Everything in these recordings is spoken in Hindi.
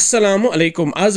असलम आज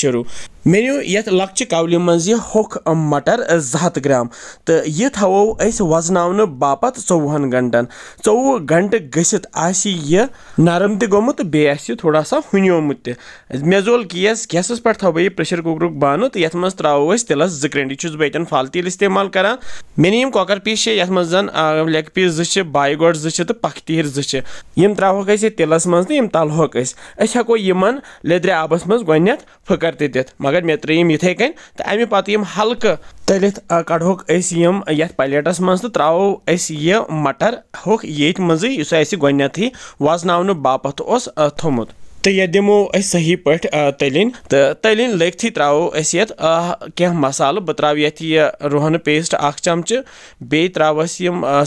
शुरू मेन्यू यथ लक्च कवलि मज होख मटर जत ग्राम तो यह थवो वज़न बापत चौवन घंटन चौवह घंटे गसित यह नरम तोमुत बे थोड़ा सा हुनियोमुत मे जोल गैस गैसस पे थो बह प्रेशर कुकर बान तो ये मज त्रो तिलस जक्रेंडी बह फल तिल इस्तेमाल कर मे नी कॉकर पीस ये जन लेग पीस जो बाई गोड जो तो पख तीर जो त्रोक तिलस मज तो तलहोक हेको लेद्रे आबस मज गोत फकर तित मगर मगर मे त्रीम इथे कन तो अमे पत हल्क तलित कड़ोक ये प्लेटस मज तो त्रो यह मटर होक ये मज गोथी वज़न बापत थोमुत तो यह दिमो सही पे तलिन तो तलिन लथी त्रो ये कह मसाल बह त्रा ये रुहन पेस्ट अख चमच बे त्रोस यम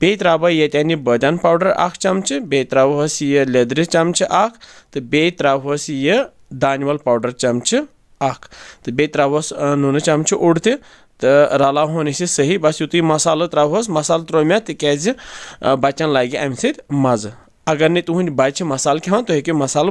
बे त्रा ये बदन पाउडर अख चमच बे त्रोस यह लेदर चमच अख तो बे त्रोस यह दानवल पाउडर चमच अख तो बे त्रोस नून चमच ओड त तो रलावन यह सही बस युत मसाल त्रोस मसाल त्रो मे तिज बच्चन लगे अमे सत मज़। अगर नहीं तुहद बच्चे मसाल खान तुम हेको मसाल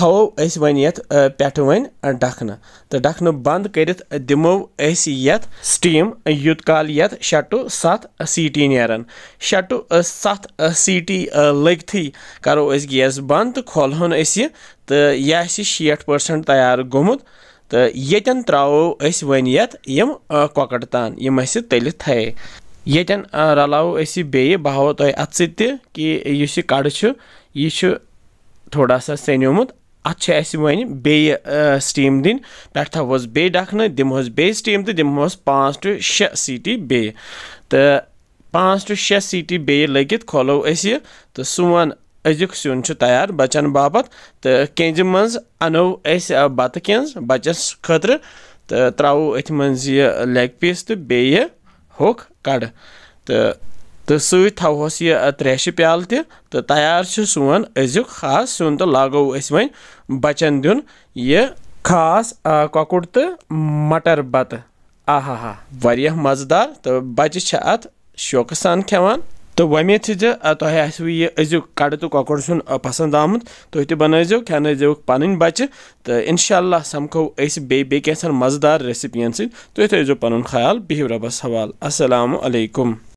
यह लगित यह थो वन डखन तो डखन बंद कर दिमो स्टीम युत काल ये टू सत सीटी नान शे टू सत सीटी लगथी करो गैस बंद तो खोलहन यह तो यह शीठ परसेंट तैयार गोमुत तो यन त्रो वन यम कॉकड़ तान यम तलित थे यन रलाव बे बह हाव तुम अत कि इस कड़ यह थोड़ा सा सेनोमुत अत वन बे स्टीम दिन पे थोस बे डखन दिमोस बे स्टीम तो दिमोस पाँच टू शे सीटी बे तो पाँच टू शे सीटी बे लगित खोलो तो सोन अजुक सुन तैयार बचन बापत तो केंज मज अनो बत केंज बचस खतर तो त्रो अथ मज यह लेग पीस तो बे होक कड़ तो तो सवोस यह त्रेश प्याल तो तैयार सोन अजुक खास सुन तो लागो वन बचन दिन यह खास ककुड़ तो मटर बत आहा हा वारिया मज़ेदार तो बच्चे अत शौक सान खेवान तो वमेद तुह यह अजुक कड़ तो कौर सुन पसंद आमुत तुह तो बनजो खेन पन बच्चे तो इनशाला समखो बे बे कैसन मज़ेदार रेसिपियन सो तुह थो पुन ख्याल बिहु रबस हवाल असलकुम